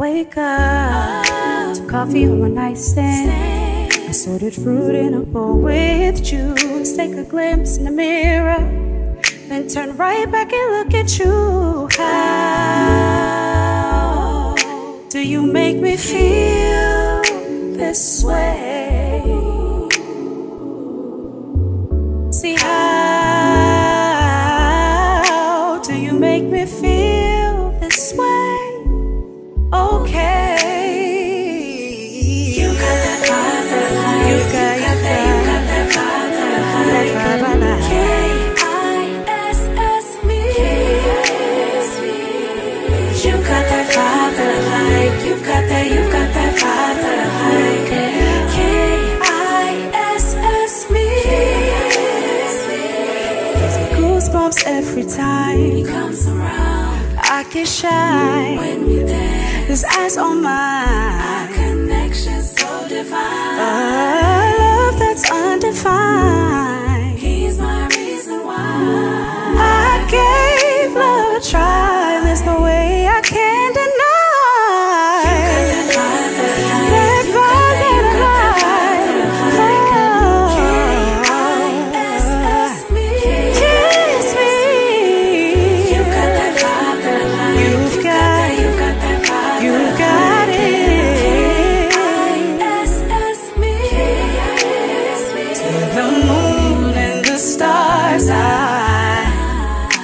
wake up to coffee on my nightstand. Assorted fruit in a bowl with juice. Take a glimpse in the mirror, then turn right back and look at you. How do you make me feel this way? See how do you make me feel this way? Okay. You got that that. You got, you got, You got that that that I like. K-I-S-S me. You got that that. You got that, you got that that. K-I-S-S me. Goosebumps every time he Comes around I get shy. when we dance. His eyes on mine. Connection so divine.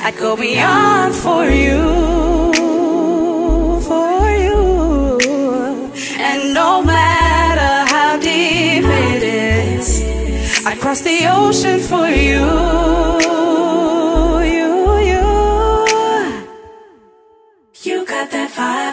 I go beyond for you, for you. And no matter how deep it is, I cross the ocean for you. You, you. you got that fire.